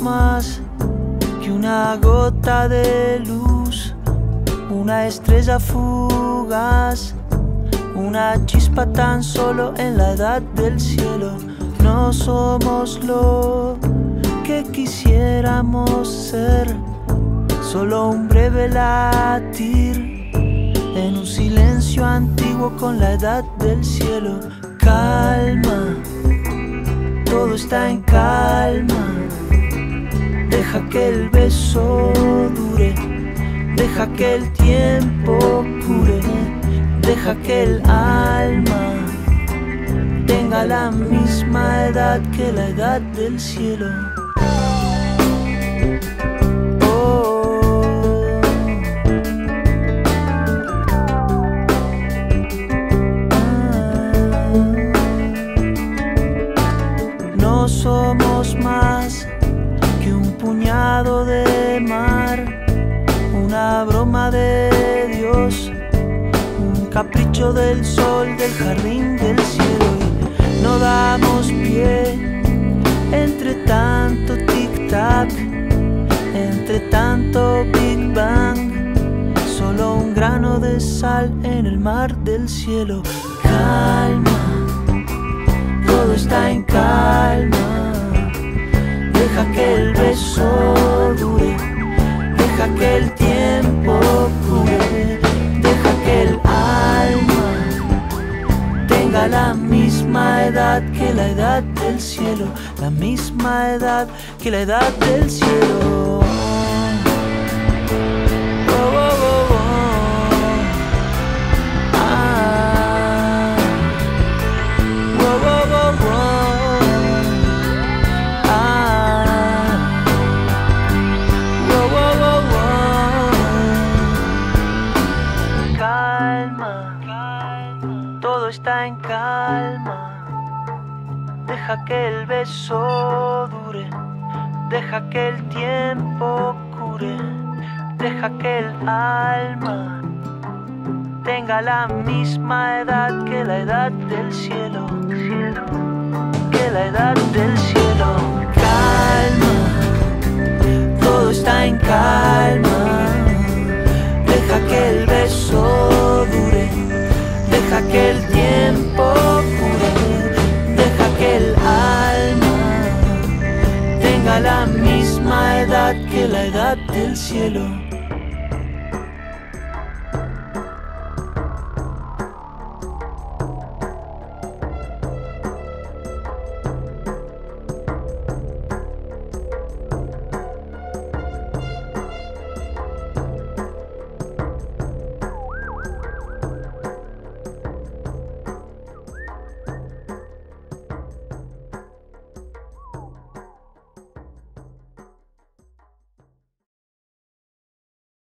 más que una gota de luz, una estrella fugaz, una chispa tan solo en la edad del cielo. No somos lo que quisiéramos ser, solo un breve latir en un silencio antiguo con la edad del cielo. Calma, está en calma. Deja que el beso dure, deja que el tiempo cure, deja que el alma tenga la misma edad que la edad del cielo. De mar, una broma de Dios, un capricho del sol, del jardín, del cielo. Y no damos pie entre tanto tic-tac, entre tanto Big Bang, solo un grano de sal en el mar del cielo. Calma todo está en calma. Deja que el beso que la edad del cielo, la misma edad que la edad del cielo. Todo está en calma. Deja que el beso dure, deja que el tiempo cure, deja que el alma tenga la misma edad que la edad del cielo, que la edad del cielo. Calma, todo está en calma. Deja que el beso dure, deja que el la misma edad que la edad del cielo.